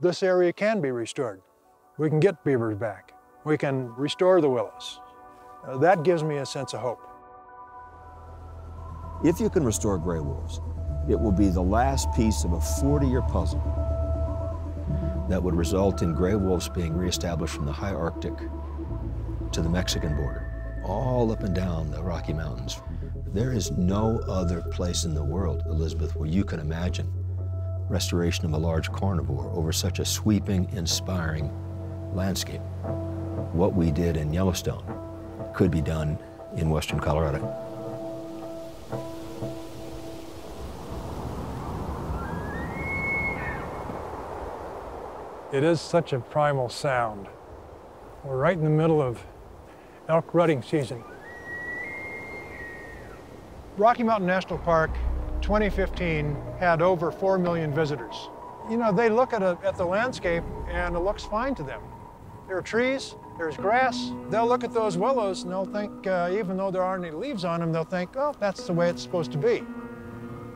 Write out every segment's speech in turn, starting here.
this area can be restored. We can get beavers back. We can restore the willows. Uh, that gives me a sense of hope. If you can restore gray wolves, it will be the last piece of a 40-year puzzle that would result in gray wolves being reestablished from the high Arctic to the Mexican border, all up and down the Rocky Mountains. There is no other place in the world, Elizabeth, where you can imagine restoration of a large carnivore over such a sweeping, inspiring landscape. What we did in Yellowstone could be done in western Colorado. It is such a primal sound. We're right in the middle of elk rutting season. Rocky Mountain National Park 2015 had over 4 million visitors. You know, they look at, a, at the landscape and it looks fine to them. There are trees, there's grass. They'll look at those willows and they'll think, uh, even though there aren't any leaves on them, they'll think, oh, that's the way it's supposed to be.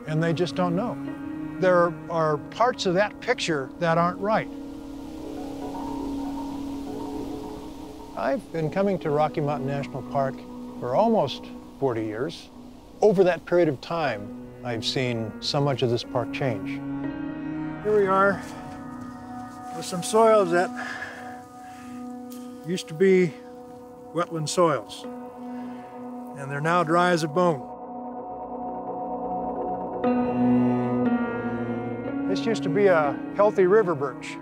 And they just don't know. There are parts of that picture that aren't right. I've been coming to Rocky Mountain National Park for almost 40 years. Over that period of time, I've seen so much of this park change. Here we are with some soils that used to be wetland soils, and they're now dry as a bone. This used to be a healthy river birch,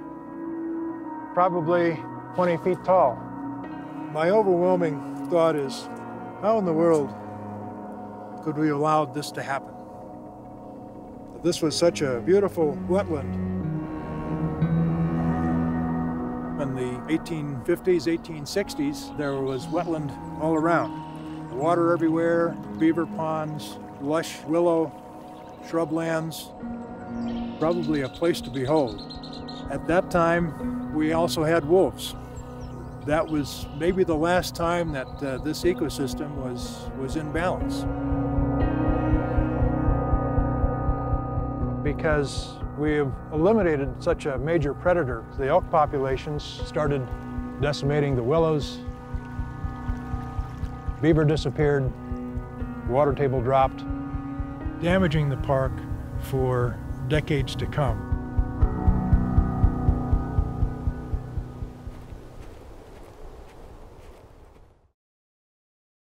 probably 20 feet tall. My overwhelming thought is, how in the world could we allow this to happen? This was such a beautiful wetland. In the 1850s, 1860s, there was wetland all around. Water everywhere, beaver ponds, lush willow, shrublands, probably a place to behold. At that time, we also had wolves that was maybe the last time that uh, this ecosystem was, was in balance. Because we've eliminated such a major predator, the elk populations started decimating the willows, beaver disappeared, water table dropped, damaging the park for decades to come.